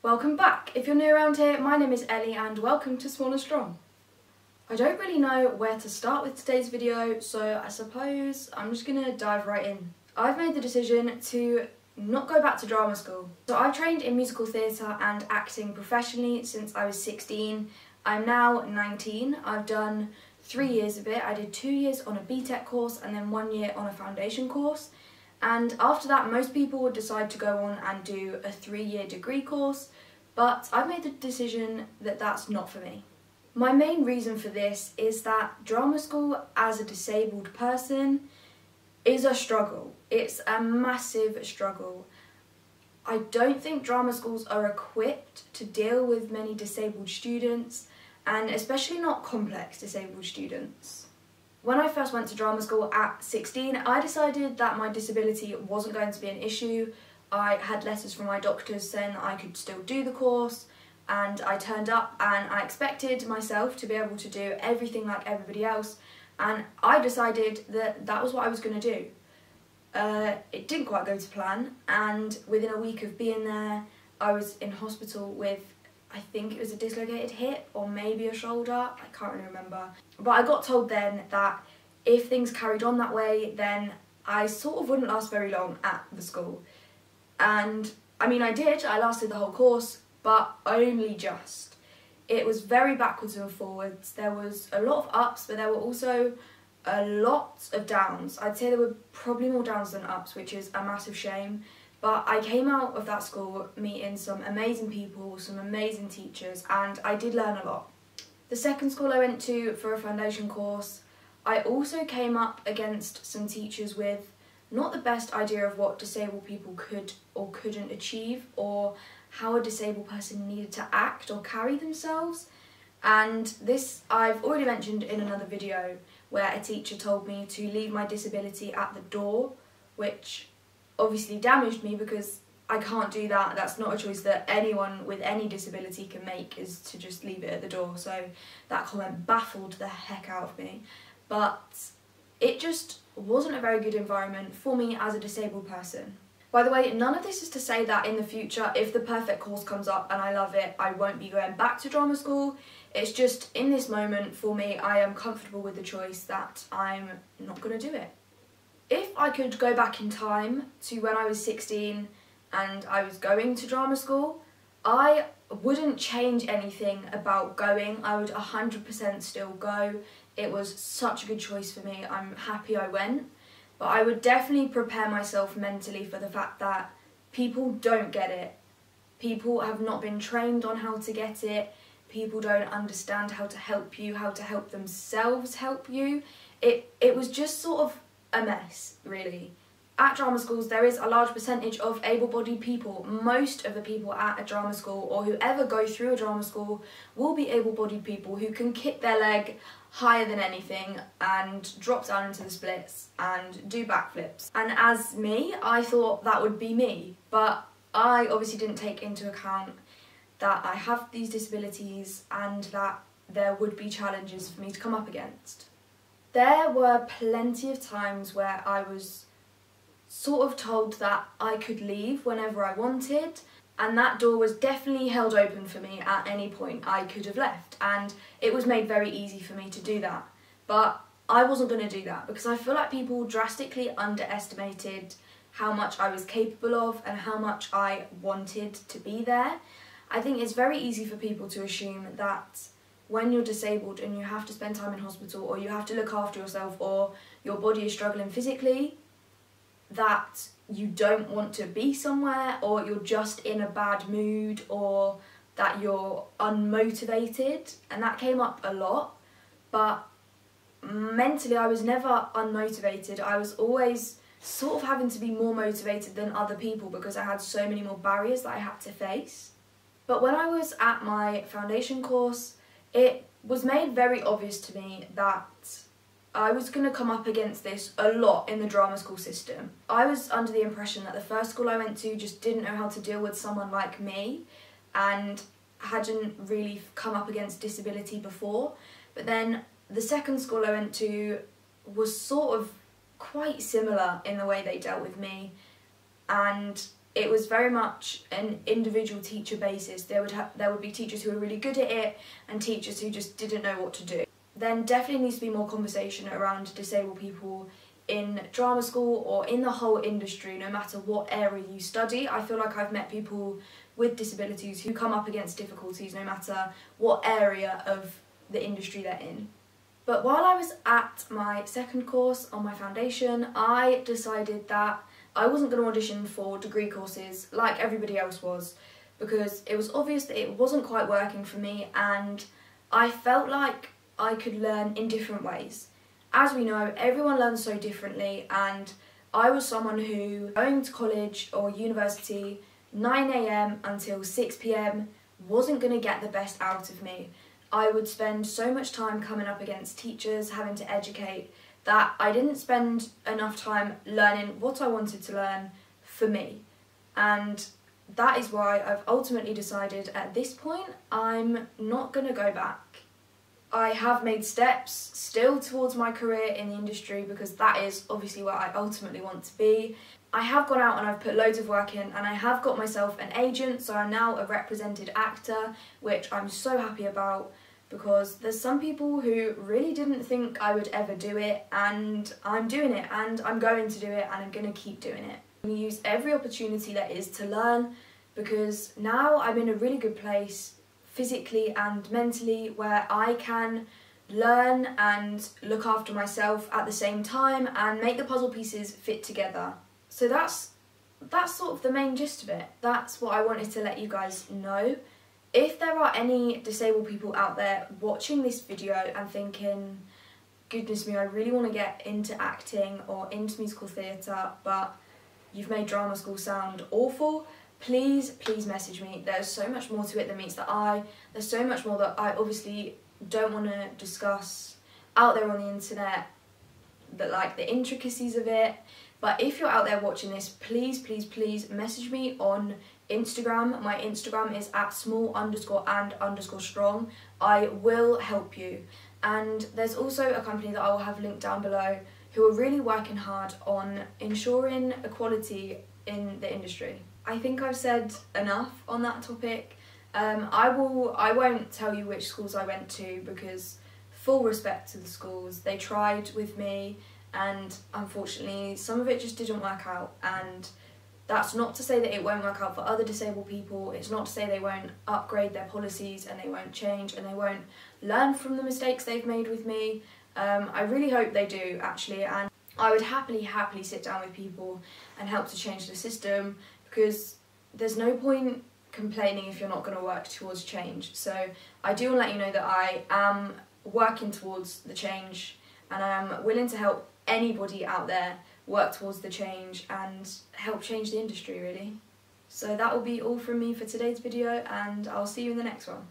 Welcome back. If you're new around here, my name is Ellie and welcome to Small and Strong. I don't really know where to start with today's video, so I suppose I'm just gonna dive right in. I've made the decision to not go back to drama school. So I've trained in musical theatre and acting professionally since I was 16. I'm now 19. I've done three years of it. I did two years on a BTEC course and then one year on a foundation course. And after that, most people would decide to go on and do a three year degree course, but I've made the decision that that's not for me. My main reason for this is that drama school as a disabled person is a struggle. It's a massive struggle. I don't think drama schools are equipped to deal with many disabled students and especially not complex disabled students. When I first went to drama school at 16, I decided that my disability wasn't going to be an issue. I had letters from my doctors saying that I could still do the course and I turned up and I expected myself to be able to do everything like everybody else and I decided that that was what I was going to do. Uh, it didn't quite go to plan and within a week of being there I was in hospital with I think it was a dislocated hip or maybe a shoulder, I can't really remember. But I got told then that if things carried on that way, then I sort of wouldn't last very long at the school. And I mean, I did, I lasted the whole course, but only just. It was very backwards and forwards. There was a lot of ups, but there were also a lot of downs. I'd say there were probably more downs than ups, which is a massive shame. But I came out of that school meeting some amazing people, some amazing teachers, and I did learn a lot. The second school I went to for a foundation course, I also came up against some teachers with not the best idea of what disabled people could or couldn't achieve, or how a disabled person needed to act or carry themselves. And this I've already mentioned in another video where a teacher told me to leave my disability at the door, which obviously damaged me because I can't do that. That's not a choice that anyone with any disability can make is to just leave it at the door. So that comment baffled the heck out of me. But it just wasn't a very good environment for me as a disabled person. By the way, none of this is to say that in the future, if the perfect course comes up and I love it, I won't be going back to drama school. It's just in this moment, for me, I am comfortable with the choice that I'm not going to do it. If I could go back in time to when I was 16 and I was going to drama school, I wouldn't change anything about going. I would 100% still go. It was such a good choice for me. I'm happy I went. But I would definitely prepare myself mentally for the fact that people don't get it. People have not been trained on how to get it. People don't understand how to help you, how to help themselves help you. It it was just sort of a mess, really. At drama schools, there is a large percentage of able bodied people. Most of the people at a drama school or who ever go through a drama school will be able bodied people who can kick their leg higher than anything and drop down into the splits and do backflips. And as me, I thought that would be me, but I obviously didn't take into account that I have these disabilities and that there would be challenges for me to come up against. There were plenty of times where I was sort of told that I could leave whenever I wanted and that door was definitely held open for me at any point I could have left and it was made very easy for me to do that but I wasn't going to do that because I feel like people drastically underestimated how much I was capable of and how much I wanted to be there. I think it's very easy for people to assume that when you're disabled and you have to spend time in hospital or you have to look after yourself or your body is struggling physically, that you don't want to be somewhere or you're just in a bad mood or that you're unmotivated. And that came up a lot. But mentally I was never unmotivated. I was always sort of having to be more motivated than other people because I had so many more barriers that I had to face. But when I was at my foundation course it was made very obvious to me that I was going to come up against this a lot in the drama school system. I was under the impression that the first school I went to just didn't know how to deal with someone like me and hadn't really come up against disability before. But then the second school I went to was sort of quite similar in the way they dealt with me and it was very much an individual teacher basis. There would there would be teachers who were really good at it and teachers who just didn't know what to do. Then definitely needs to be more conversation around disabled people in drama school or in the whole industry, no matter what area you study. I feel like I've met people with disabilities who come up against difficulties no matter what area of the industry they're in. But while I was at my second course on my foundation, I decided that I wasn't going to audition for degree courses like everybody else was because it was obvious that it wasn't quite working for me and I felt like I could learn in different ways. As we know, everyone learns so differently and I was someone who going to college or university 9am until 6pm wasn't going to get the best out of me. I would spend so much time coming up against teachers, having to educate, that I didn't spend enough time learning what I wanted to learn for me. And that is why I've ultimately decided at this point I'm not going to go back. I have made steps still towards my career in the industry because that is obviously where I ultimately want to be. I have gone out and I've put loads of work in and I have got myself an agent so I'm now a represented actor which I'm so happy about because there's some people who really didn't think I would ever do it and I'm doing it and I'm going to do it and I'm going to keep doing it. Use every opportunity that is to learn because now I'm in a really good place physically and mentally where I can learn and look after myself at the same time and make the puzzle pieces fit together. So that's that's sort of the main gist of it. That's what I wanted to let you guys know if there are any disabled people out there watching this video and thinking, goodness me, I really want to get into acting or into musical theatre, but you've made drama school sound awful, please, please message me. There's so much more to it than meets the eye. There's so much more that I obviously don't want to discuss out there on the internet, but like the intricacies of it. But if you're out there watching this, please, please, please message me on Instagram. My Instagram is at small underscore and underscore strong. I will help you. And there's also a company that I will have linked down below who are really working hard on ensuring equality in the industry. I think I've said enough on that topic. Um, I will. I won't tell you which schools I went to because, full respect to the schools, they tried with me, and unfortunately, some of it just didn't work out. And that's not to say that it won't work out for other disabled people. It's not to say they won't upgrade their policies and they won't change and they won't learn from the mistakes they've made with me. Um, I really hope they do actually and I would happily, happily sit down with people and help to change the system because there's no point complaining if you're not going to work towards change. So I do want to let you know that I am working towards the change and I am willing to help anybody out there work towards the change and help change the industry really. So that will be all from me for today's video and I'll see you in the next one.